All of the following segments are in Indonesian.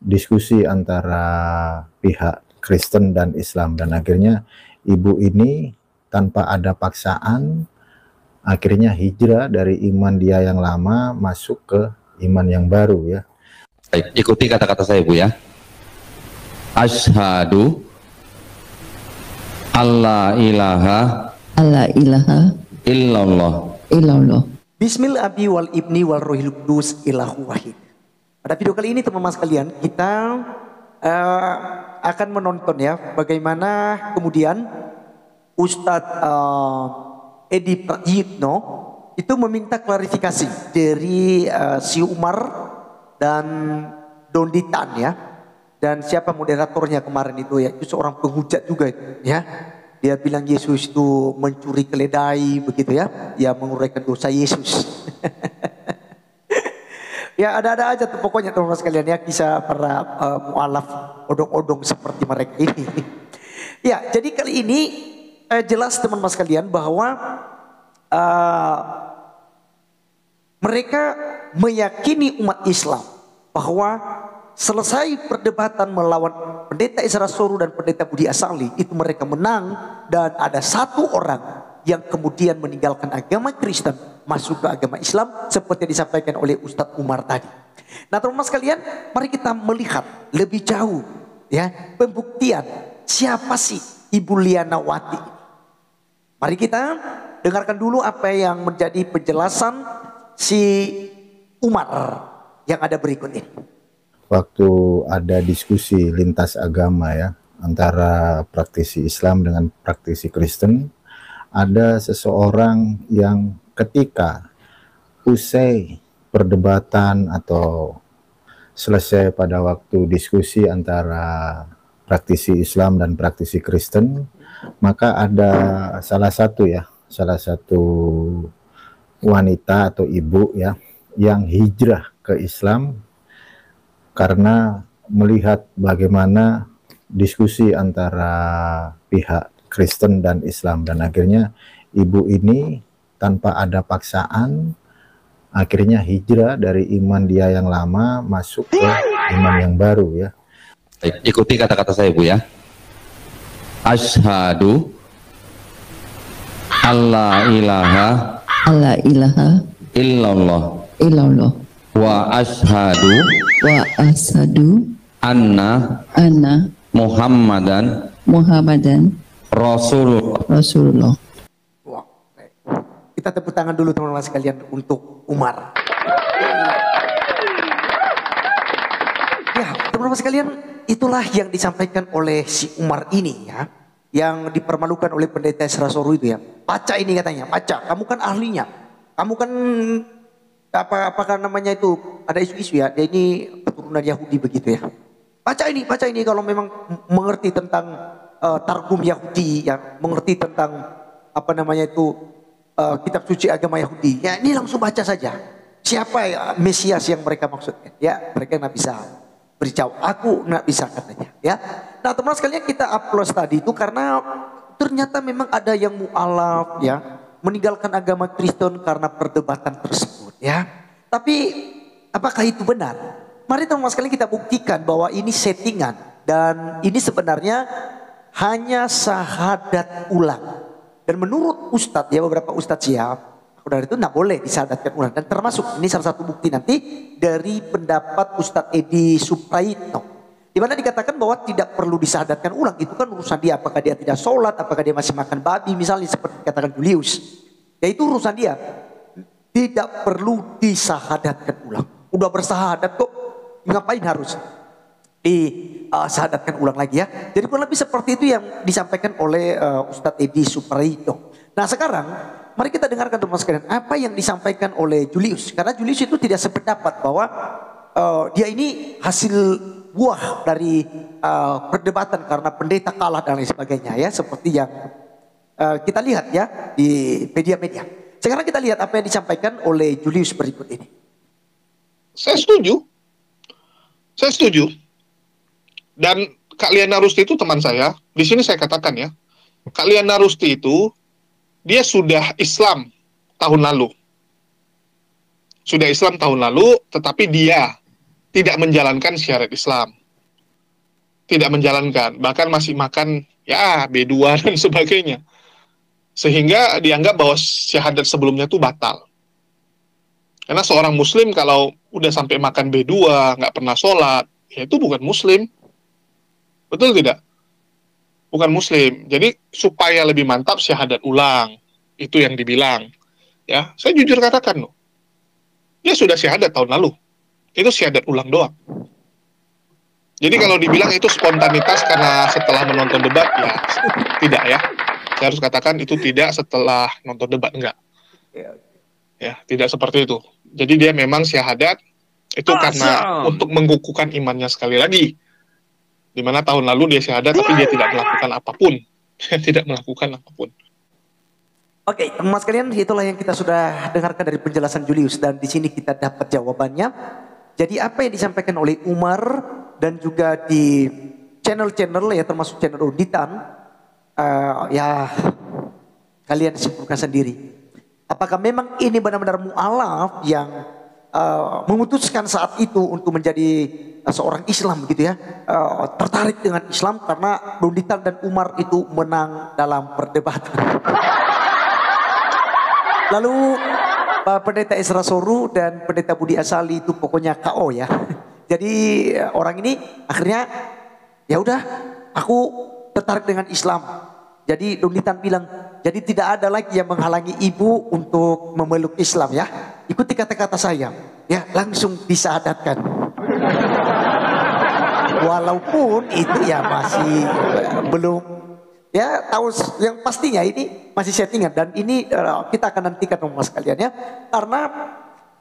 diskusi antara pihak Kristen dan Islam dan akhirnya ibu ini tanpa ada paksaan akhirnya hijrah dari iman dia yang lama masuk ke iman yang baru ya. Baik, ikuti kata-kata saya Bu ya. Ashadu Allah ilaha Allah ilaha illallah illallah. Bismillah abi wal ibni wal rohil kudus ilahu wahid. Pada video kali ini teman-teman sekalian kita uh, akan menonton ya bagaimana kemudian Ustadz uh, Edi Prayitno itu meminta klarifikasi dari uh, si Umar dan Donditan ya. Dan siapa moderatornya kemarin itu ya itu seorang penghujat juga itu ya. Dia bilang Yesus itu mencuri keledai begitu ya. Ya menguraikan dosa Yesus ya ada-ada aja tuh pokoknya teman-teman sekalian ya kisah para uh, mualaf odong-odong seperti mereka ini. Ya jadi kali ini uh, jelas teman-teman sekalian bahwa uh, mereka meyakini umat Islam bahwa selesai perdebatan melawan pendeta Isra Soru dan pendeta Budi Asali itu mereka menang dan ada satu orang yang kemudian meninggalkan agama Kristen masuk ke agama Islam seperti yang disampaikan oleh Ustadz Umar tadi. Nah teman-teman sekalian mari kita melihat lebih jauh ya pembuktian siapa sih Ibu Liana Wati. Mari kita dengarkan dulu apa yang menjadi penjelasan si Umar yang ada berikut ini waktu ada diskusi lintas agama ya antara praktisi Islam dengan praktisi Kristen ada seseorang yang ketika usai perdebatan atau selesai pada waktu diskusi antara praktisi Islam dan praktisi Kristen maka ada salah satu ya salah satu wanita atau ibu ya yang hijrah ke Islam karena melihat bagaimana diskusi antara pihak Kristen dan Islam. Dan akhirnya ibu ini tanpa ada paksaan akhirnya hijrah dari iman dia yang lama masuk ke iman yang baru ya. Ikuti kata-kata saya Bu ya. Ashadu Allah ilaha Allah ilaha illallah illallah wa ashadu wa asadu anna anna Muhammadan Muhammadan Rasul Rasulullah. Kita tepuk tangan dulu teman-teman sekalian untuk Umar. Ya, teman-teman sekalian, itulah yang disampaikan oleh si Umar ini ya, yang dipermalukan oleh pendeta Serasoru itu ya. Baca ini katanya, baca. Kamu kan ahlinya, kamu kan apa apakah namanya itu ada isu-isu ya dia ini keturunan Yahudi begitu ya baca ini baca ini kalau memang mengerti tentang uh, targum Yahudi ya mengerti tentang apa namanya itu uh, kitab suci agama Yahudi ya ini langsung baca saja siapa ya Mesias yang mereka maksudkan ya mereka nggak bisa berjawab aku nggak bisa katanya ya nah teman sekalian kita upload tadi itu karena ternyata memang ada yang mualaf ya meninggalkan agama Kristen karena perdebatan tersebut ya. Tapi apakah itu benar? Mari teman-teman sekalian kita buktikan bahwa ini settingan dan ini sebenarnya hanya sahadat ulang. Dan menurut ustadz ya beberapa ustadz ya, dari itu tidak boleh disahadatkan ulang. Dan termasuk ini salah satu bukti nanti dari pendapat Ustadz Edi Supraitno. Di mana dikatakan bahwa tidak perlu disahadatkan ulang. Itu kan urusan dia. Apakah dia tidak sholat, apakah dia masih makan babi. Misalnya seperti katakan Julius. Ya itu urusan dia. Tidak perlu disahadatkan ulang. Udah bersahadat kok. Ngapain harus disahadatkan uh, ulang lagi ya. Jadi kurang lebih seperti itu yang disampaikan oleh uh, Ustadz Edi Suprayito. Nah sekarang mari kita dengarkan teman sekalian apa yang disampaikan oleh Julius. Karena Julius itu tidak sependapat bahwa uh, dia ini hasil buah dari uh, perdebatan karena pendeta kalah dan lain sebagainya ya seperti yang uh, kita lihat ya di media-media. Sekarang kita lihat apa yang disampaikan oleh Julius berikut ini. Saya setuju. Saya setuju. Dan Kak Liana Rusti itu teman saya. Di sini saya katakan ya. Kak Liana Rusti itu dia sudah Islam tahun lalu. Sudah Islam tahun lalu, tetapi dia tidak menjalankan syariat Islam. Tidak menjalankan, bahkan masih makan ya B2 dan sebagainya. Sehingga dianggap bahwa syahadat sebelumnya itu batal. Karena seorang muslim kalau udah sampai makan B2, nggak pernah sholat, ya itu bukan muslim. Betul tidak? Bukan muslim. Jadi supaya lebih mantap syahadat ulang. Itu yang dibilang. Ya, saya jujur katakan loh. Dia sudah syahadat tahun lalu. Itu syahadat ulang doang. Jadi kalau dibilang itu spontanitas karena setelah menonton debat, ya tidak ya. Saya harus katakan itu tidak setelah nonton debat, enggak. Ya, tidak seperti itu. Jadi dia memang syahadat itu karena untuk mengukuhkan imannya sekali lagi. Di mana tahun lalu dia syahadat tapi dia tidak melakukan apa pun. Tidak melakukan apa pun. Oke, teman sekalian, itulah yang kita sudah dengarkan dari penjelasan Julius dan di sini kita dapat jawabannya. Jadi apa yang disampaikan oleh Umar dan juga di channel-channel ya termasuk channel auditan uh, ya kalian simpulkan sendiri. Apakah memang ini benar-benar mualaf yang uh, memutuskan saat itu untuk menjadi uh, seorang Islam gitu ya, uh, tertarik dengan Islam karena Auditan dan Umar itu menang dalam perdebatan. Lalu Pak Pendeta Isra Soru dan Pendeta Budi Asali itu pokoknya KO ya. Jadi orang ini akhirnya ya udah aku tertarik dengan Islam. Jadi Donitan bilang, jadi tidak ada lagi yang menghalangi ibu untuk memeluk Islam ya. Ikuti kata-kata saya, ya langsung disadatkan. Walaupun itu ya masih eh, belum Ya tahu yang pastinya ini masih settingan dan ini uh, kita akan nantikan rumah sekalian ya karena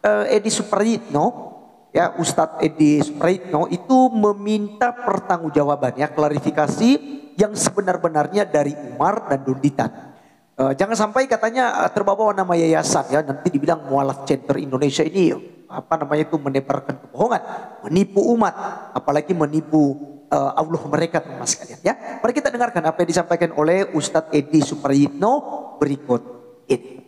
uh, Edi Suprayitno ya Ustadz Edi Suprayitno itu meminta pertanggungjawabannya klarifikasi yang sebenar-benarnya dari Umar dan Dunditan. Uh, jangan sampai katanya uh, terbawa nama yayasan ya nanti dibilang mualaf center Indonesia ini apa namanya itu menebarkan kebohongan, menipu umat, apalagi menipu uh, Allah mereka teman sekalian ya. Mari kita dengarkan apa yang disampaikan oleh Ustadz Edi Suprayitno berikut ini.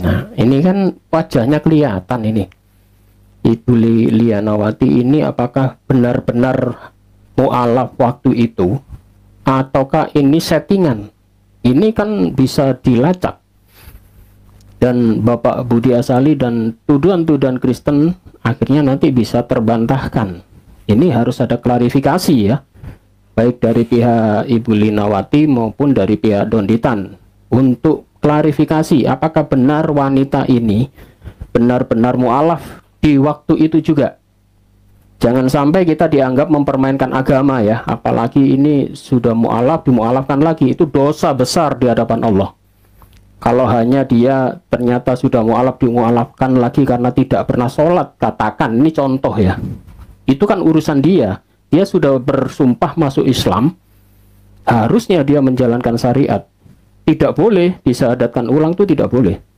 Nah, ini kan wajahnya kelihatan ini. Ibu Lianawati ini apakah benar-benar mualaf waktu itu ataukah ini settingan? Ini kan bisa dilacak. Dan Bapak Budi Asali dan tuduhan-tuduhan Kristen akhirnya nanti bisa terbantahkan ini harus ada klarifikasi ya baik dari pihak Ibu Linawati maupun dari pihak Donditan untuk klarifikasi apakah benar wanita ini benar-benar mualaf di waktu itu juga. Jangan sampai kita dianggap mempermainkan agama ya apalagi ini sudah mualaf dimualafkan lagi itu dosa besar di hadapan Allah. Kalau hanya dia ternyata sudah mualaf dimualafkan lagi karena tidak pernah sholat katakan ini contoh ya. Itu kan urusan dia. Dia sudah bersumpah masuk Islam harusnya dia menjalankan syariat. Tidak boleh disadatkan ulang itu tidak boleh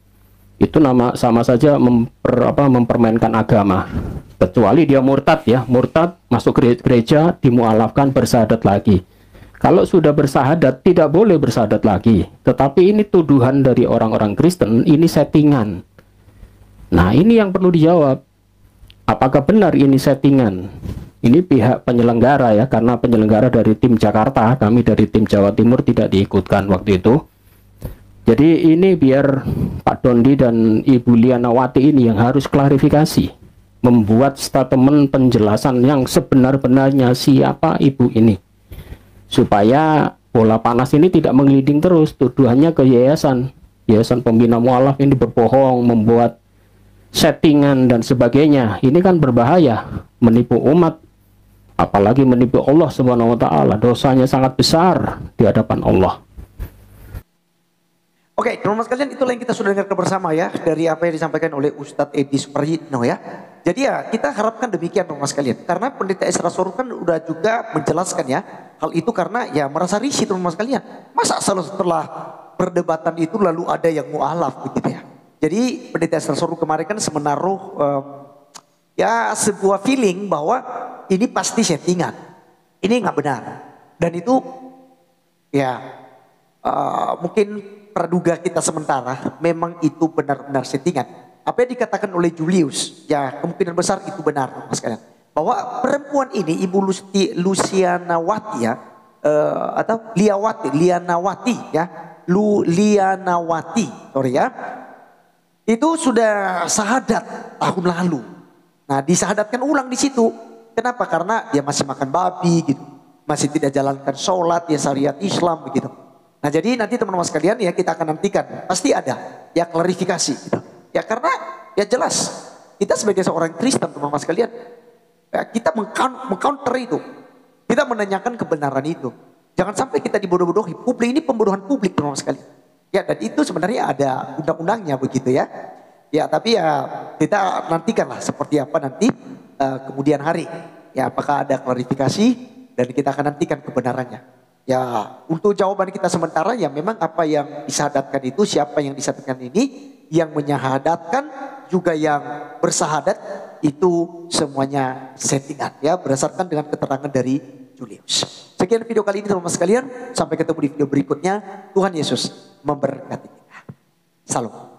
itu nama sama saja memper, apa, mempermainkan agama. Kecuali dia murtad ya murtad masuk gereja dimualafkan bersahadat lagi. Kalau sudah bersahadat tidak boleh bersahadat lagi. Tetapi ini tuduhan dari orang-orang Kristen ini settingan. Nah ini yang perlu dijawab. Apakah benar ini settingan? Ini pihak penyelenggara ya karena penyelenggara dari tim Jakarta kami dari tim Jawa Timur tidak diikutkan waktu itu jadi ini biar Pak Dondi dan Ibu Lianawati ini yang harus klarifikasi membuat statement penjelasan yang sebenar-benarnya siapa ibu ini. Supaya bola panas ini tidak mengeliding terus tuduhannya ke yayasan yayasan pembina mualaf ini berbohong membuat settingan dan sebagainya. Ini kan berbahaya menipu umat apalagi menipu Allah Subhanahu wa taala. Dosanya sangat besar di hadapan Allah Oke, teman-teman sekalian itulah yang kita sudah dengar bersama ya dari apa yang disampaikan oleh Ustadz Edi Suprayitno ya. Jadi ya kita harapkan demikian teman-teman sekalian. Karena pendeta Soru kan udah juga menjelaskan ya hal itu karena ya merasa risih teman-teman sekalian. Masa setelah perdebatan itu lalu ada yang mualaf begitu ya. Jadi pendeta Soru kemarin kan semenaruh um, ya sebuah feeling bahwa ini pasti settingan. Ini nggak benar. Dan itu ya uh, mungkin praduga kita sementara memang itu benar-benar settingan. apa yang dikatakan oleh Julius, ya kemungkinan besar itu benar, teman sekalian. Bahwa perempuan ini, Ibu Lusti, Lucianawati ya, eh, atau Liawati, Lianawati ya, Lu Lianawati, sorry ya, itu sudah sahadat tahun lalu. Nah, disahadatkan ulang di situ. Kenapa? Karena dia masih makan babi gitu. Masih tidak jalankan sholat, ya syariat Islam begitu. Nah, jadi nanti teman-teman sekalian ya kita akan nantikan. Pasti ada ya klarifikasi gitu. Ya karena ya jelas kita sebagai seorang Kristen teman-teman sekalian ya, kita mengcounter itu. Kita menanyakan kebenaran itu. Jangan sampai kita dibodoh-bodohi. Publik ini pembodohan publik teman-teman sekalian. Ya dan itu sebenarnya ada undang-undangnya begitu ya. Ya tapi ya kita nantikanlah seperti apa nanti uh, kemudian hari. Ya apakah ada klarifikasi dan kita akan nantikan kebenarannya. Ya untuk jawaban kita sementara ya memang apa yang disadatkan itu siapa yang disadatkan ini yang menyahadatkan juga yang bersahadat itu semuanya settingan ya berdasarkan dengan keterangan dari Julius. Sekian video kali ini teman-teman sekalian, sampai ketemu di video berikutnya. Tuhan Yesus memberkati kita. Salam.